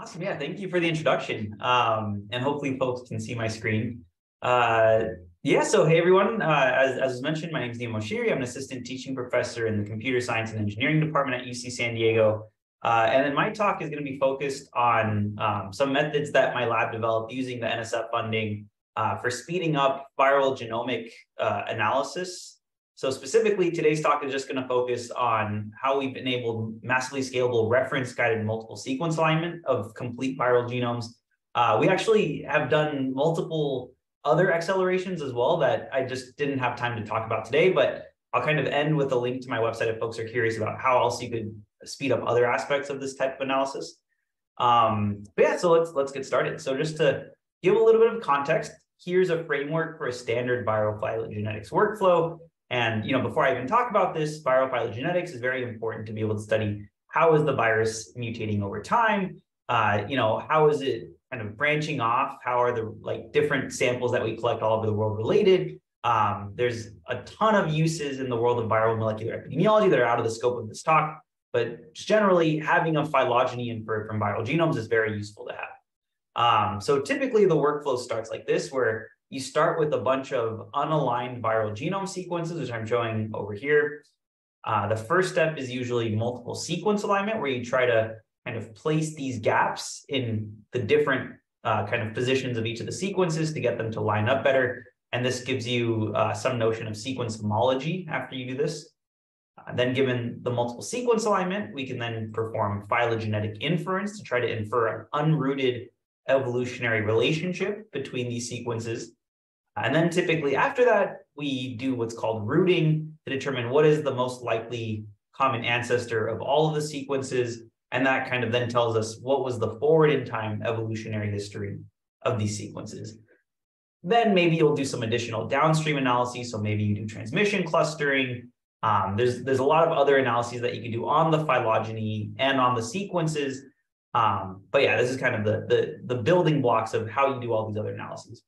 Awesome. Yeah, thank you for the introduction. Um, and hopefully folks can see my screen. Uh, yeah, so hey everyone, uh, as, as was mentioned, my name is Niema Moshiri. I'm an assistant teaching professor in the computer science and engineering department at UC San Diego. Uh, and then my talk is going to be focused on um, some methods that my lab developed using the NSF funding uh, for speeding up viral genomic uh, analysis. So specifically, today's talk is just going to focus on how we've enabled massively scalable reference-guided multiple sequence alignment of complete viral genomes. Uh, we actually have done multiple other accelerations as well that I just didn't have time to talk about today, but I'll kind of end with a link to my website if folks are curious about how else you could speed up other aspects of this type of analysis. Um, but yeah, so let's let's get started. So just to give a little bit of context, here's a framework for a standard viral phylogenetics workflow. And you know, before I even talk about this, viral phylogenetics is very important to be able to study how is the virus mutating over time. Uh, you know, how is it kind of branching off? How are the like different samples that we collect all over the world related? Um, there's a ton of uses in the world of viral molecular epidemiology that are out of the scope of this talk, but generally having a phylogeny inferred from viral genomes is very useful to have. Um, so typically the workflow starts like this, where you start with a bunch of unaligned viral genome sequences, which I'm showing over here. Uh, the first step is usually multiple sequence alignment, where you try to kind of place these gaps in the different uh, kind of positions of each of the sequences to get them to line up better. And this gives you uh, some notion of sequence homology after you do this. Uh, then given the multiple sequence alignment, we can then perform phylogenetic inference to try to infer an unrooted evolutionary relationship between these sequences. And then typically after that, we do what's called rooting to determine what is the most likely common ancestor of all of the sequences and that kind of then tells us what was the forward in time evolutionary history of these sequences. Then maybe you'll do some additional downstream analyses. So maybe you do transmission clustering. Um, there's, there's a lot of other analyses that you can do on the phylogeny and on the sequences. Um, but yeah, this is kind of the, the, the building blocks of how you do all these other analyses.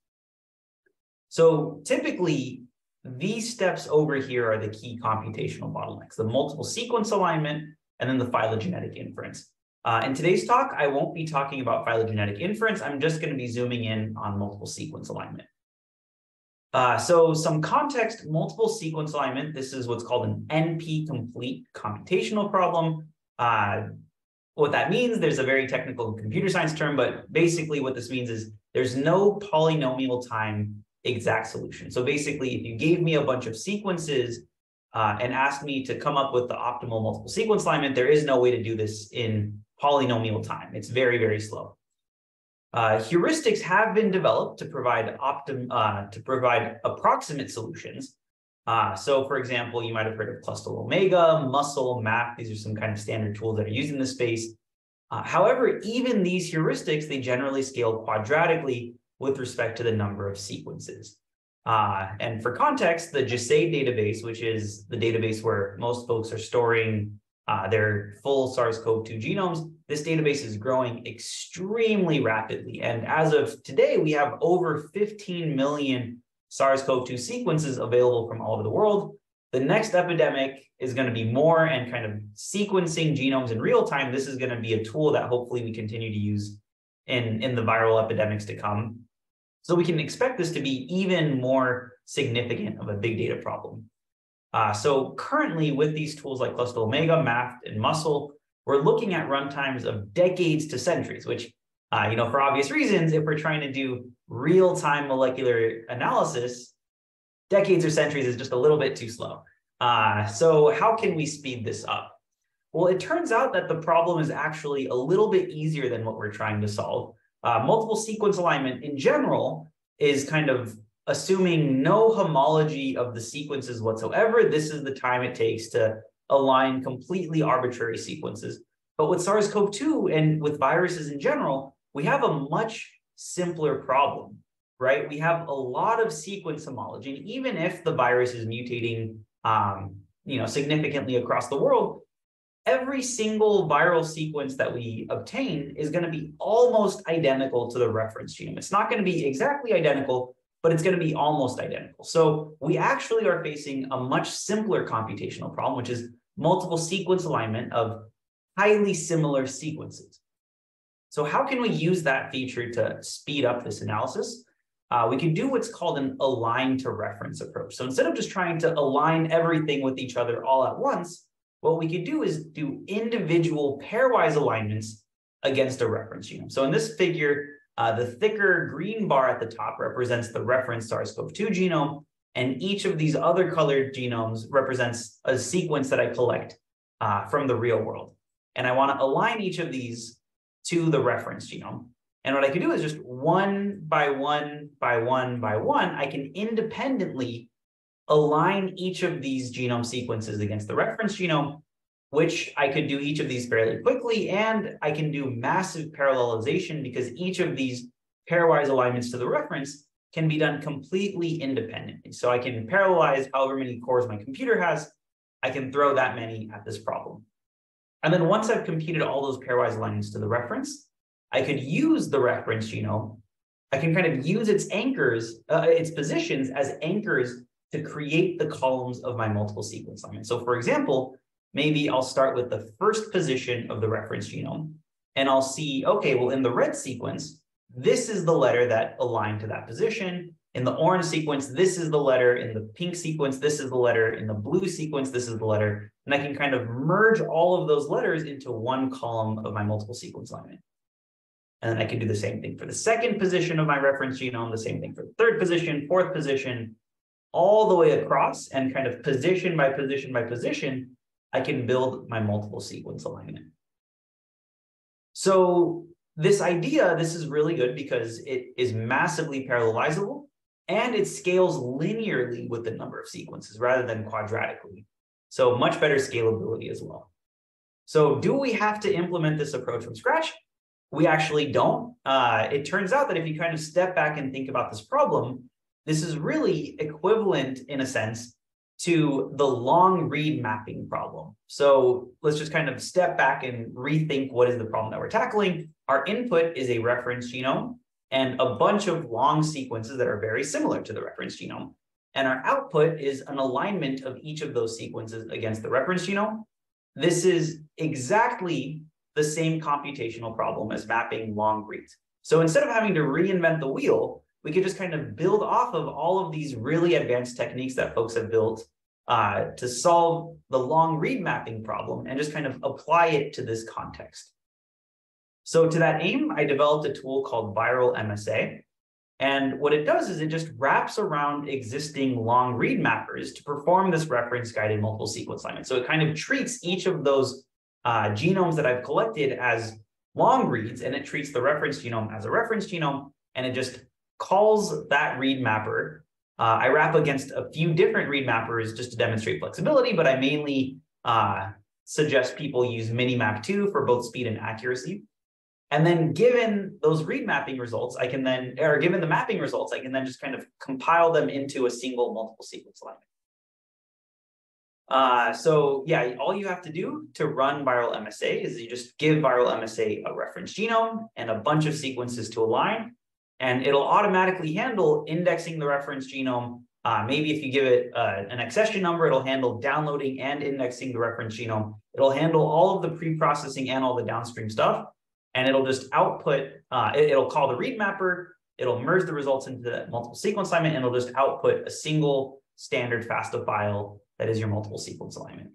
So typically, these steps over here are the key computational bottlenecks, the multiple sequence alignment, and then the phylogenetic inference. Uh, in today's talk, I won't be talking about phylogenetic inference. I'm just going to be zooming in on multiple sequence alignment. Uh, so some context, multiple sequence alignment, this is what's called an NP-complete computational problem. Uh, what that means, there's a very technical computer science term, but basically what this means is there's no polynomial time exact solution. So basically, if you gave me a bunch of sequences uh, and asked me to come up with the optimal multiple sequence alignment, there is no way to do this in polynomial time. It's very, very slow. Uh, heuristics have been developed to provide optim uh, to provide approximate solutions. Uh, so, for example, you might have heard of Clustal Omega, Muscle, MAFFT. These are some kind of standard tools that are used in this space. Uh, however, even these heuristics, they generally scale quadratically with respect to the number of sequences. Uh, and for context, the GISAID database, which is the database where most folks are storing uh, their full SARS-CoV-2 genomes, this database is growing extremely rapidly. And as of today, we have over 15 million SARS-CoV-2 sequences available from all over the world. The next epidemic is going to be more and kind of sequencing genomes in real time. This is going to be a tool that hopefully we continue to use in, in the viral epidemics to come. So we can expect this to be even more significant of a big data problem. Uh, so currently with these tools like Clustal Omega, MAFFT, and Muscle, we're looking at runtimes of decades to centuries, which, uh, you know, for obvious reasons, if we're trying to do real-time molecular analysis, decades or centuries is just a little bit too slow. Uh, so how can we speed this up? Well, it turns out that the problem is actually a little bit easier than what we're trying to solve. Uh, multiple sequence alignment in general is kind of assuming no homology of the sequences whatsoever. This is the time it takes to align completely arbitrary sequences. But with SARS-CoV-2 and with viruses in general, we have a much simpler problem, right? We have a lot of sequence homology. And even if the virus is mutating um, you know, significantly across the world, every single viral sequence that we obtain is going to be almost identical to the reference genome. It's not going to be exactly identical, but it's going to be almost identical. So we actually are facing a much simpler computational problem, which is multiple sequence alignment of highly similar sequences. So how can we use that feature to speed up this analysis? Uh, we can do what's called an align to reference approach. So instead of just trying to align everything with each other all at once, what we could do is do individual pairwise alignments against a reference genome. So in this figure, uh, the thicker green bar at the top represents the reference SARS-CoV-2 genome, and each of these other colored genomes represents a sequence that I collect uh, from the real world. And I want to align each of these to the reference genome. And what I can do is just one by one by one by one, I can independently align each of these genome sequences against the reference genome, which I could do each of these fairly quickly. And I can do massive parallelization because each of these pairwise alignments to the reference can be done completely independently. So I can parallelize however many cores my computer has. I can throw that many at this problem. And then once I've computed all those pairwise alignments to the reference, I could use the reference genome. I can kind of use its anchors, uh, its positions as anchors to create the columns of my multiple sequence alignment. So for example, maybe I'll start with the first position of the reference genome and I'll see, okay, well, in the red sequence, this is the letter that aligned to that position. In the orange sequence, this is the letter. In the pink sequence, this is the letter. In the blue sequence, this is the letter. And I can kind of merge all of those letters into one column of my multiple sequence alignment. And then I can do the same thing for the second position of my reference genome, the same thing for the third position, fourth position, all the way across and kind of position by position by position, I can build my multiple sequence alignment. So this idea, this is really good because it is massively parallelizable and it scales linearly with the number of sequences rather than quadratically. So much better scalability as well. So do we have to implement this approach from scratch? We actually don't. Uh, it turns out that if you kind of step back and think about this problem, this is really equivalent in a sense to the long read mapping problem. So let's just kind of step back and rethink what is the problem that we're tackling. Our input is a reference genome and a bunch of long sequences that are very similar to the reference genome. And our output is an alignment of each of those sequences against the reference genome. This is exactly the same computational problem as mapping long reads. So instead of having to reinvent the wheel, we could just kind of build off of all of these really advanced techniques that folks have built uh, to solve the long read mapping problem and just kind of apply it to this context. So to that aim, I developed a tool called Viral MSA. And what it does is it just wraps around existing long read mappers to perform this reference guided multiple sequence alignment. So it kind of treats each of those uh, genomes that I've collected as long reads, and it treats the reference genome as a reference genome, and it just calls that read mapper. Uh, I wrap against a few different read mappers just to demonstrate flexibility, but I mainly uh, suggest people use Minimap2 for both speed and accuracy. And then given those read mapping results, I can then, or given the mapping results, I can then just kind of compile them into a single multiple sequence alignment. Uh, so yeah, all you have to do to run viral MSA is you just give viral MSA a reference genome and a bunch of sequences to align, and it'll automatically handle indexing the reference genome. Uh, maybe if you give it uh, an accession number, it'll handle downloading and indexing the reference genome. It'll handle all of the pre-processing and all the downstream stuff, and it'll just output, uh, it, will call the read mapper, it'll merge the results into the multiple sequence alignment, and it'll just output a single standard FASTA file that is your multiple sequence alignment.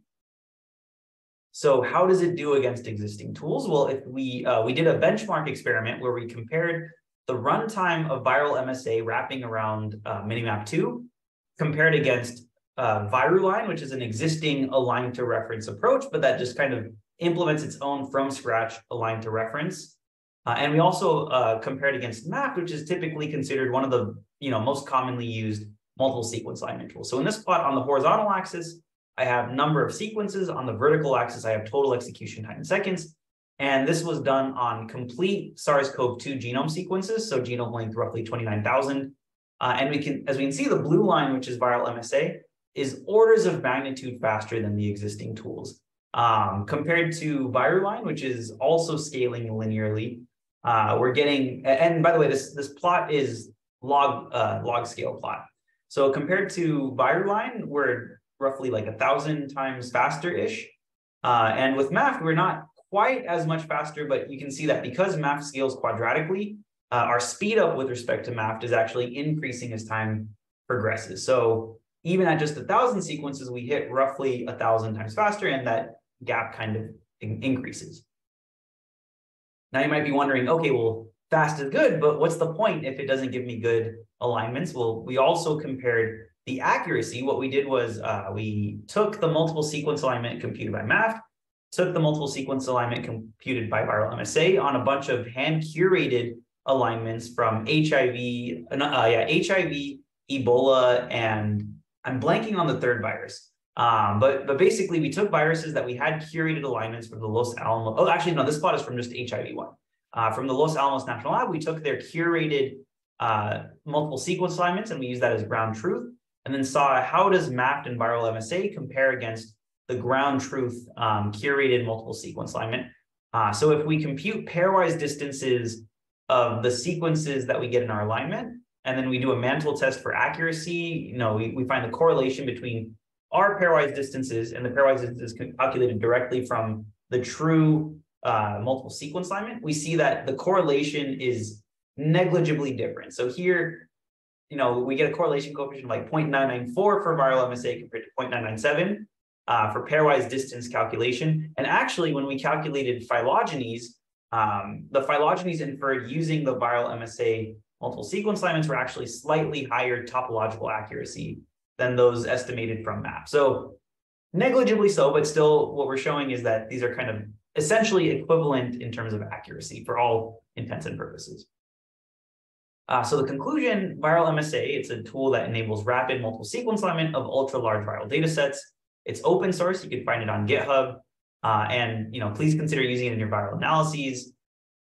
So how does it do against existing tools? Well, if we uh, we did a benchmark experiment where we compared the runtime of viral MSA wrapping around uh, Minimap2 compared against uh, VIRULIGN, which is an existing align to reference approach, but that just kind of implements its own from scratch align to reference. Uh, and we also uh, compared against MAFFT, which is typically considered one of the you know most commonly used multiple sequence alignment tool. So in this plot on the horizontal axis, I have number of sequences. On the vertical axis, I have total execution time in seconds. And this was done on complete SARS-CoV-2 genome sequences, so genome length roughly 29,000. Uh, and we can, as we can see, the blue line, which is viral MSA, is orders of magnitude faster than the existing tools. Um, compared to VIRULIGN, which is also scaling linearly, uh, we're getting, and by the way, this, this plot is log, uh, log scale plot. So compared to VIRULIGN, we're roughly like a thousand times faster-ish. Uh, and with MAFFT, we're not quite as much faster, but you can see that because MAFFT scales quadratically, uh, our speed up with respect to MAFFT is actually increasing as time progresses. So even at just a thousand sequences, we hit roughly a thousand times faster, and that gap kind of in increases. Now you might be wondering, okay, well, fast is good, but what's the point if it doesn't give me good alignments? Well, we also compared the accuracy. What we did was uh, we took the multiple sequence alignment computed by MAFFT, took the multiple sequence alignment computed by viral MSA on a bunch of hand curated alignments from HIV, uh, yeah, HIV, Ebola, and I'm blanking on the third virus. Um, but but basically, we took viruses that we had curated alignments from the Los Alamos. Oh, actually, no, this plot is from just HIV one. Uh, from the Los Alamos National Lab, we took their curated uh, multiple sequence alignments and we used that as ground truth, and then saw how does MAFFT and viral MSA compare against the ground truth um, curated multiple sequence alignment. Uh, so if we compute pairwise distances of the sequences that we get in our alignment, and then we do a Mantel test for accuracy, you know, we, we find the correlation between our pairwise distances and the pairwise distances calculated directly from the true uh, multiple sequence alignment, we see that the correlation is negligibly different. So here, you know, we get a correlation coefficient of like 0.994 for viral MSA compared to 0.997 uh, for pairwise distance calculation. And actually, when we calculated phylogenies, um, the phylogenies inferred using the viral MSA multiple sequence alignments were actually slightly higher topological accuracy than those estimated from MAFFT. So negligibly so, but still what we're showing is that these are kind of essentially equivalent in terms of accuracy for all intents and purposes. Uh, so the conclusion, viral MSA, it's a tool that enables rapid multiple sequence alignment of ultra large viral data sets. It's open source. You can find it on GitHub. Uh, and you know, please consider using it in your viral analyses.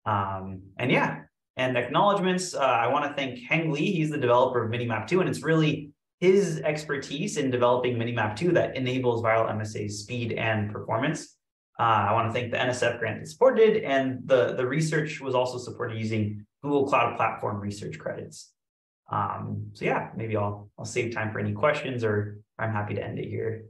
Um, and yeah, and acknowledgements. Uh, I want to thank Heng Li. He's the developer of Minimap2, and it's really his expertise in developing Minimap2 that enables viral MSA's speed and performance. Uh, I want to thank the NSF grant that supported, and the, the research was also supported using Google Cloud Platform research credits. Um, so yeah, maybe I'll I'll save time for any questions, or I'm happy to end it here.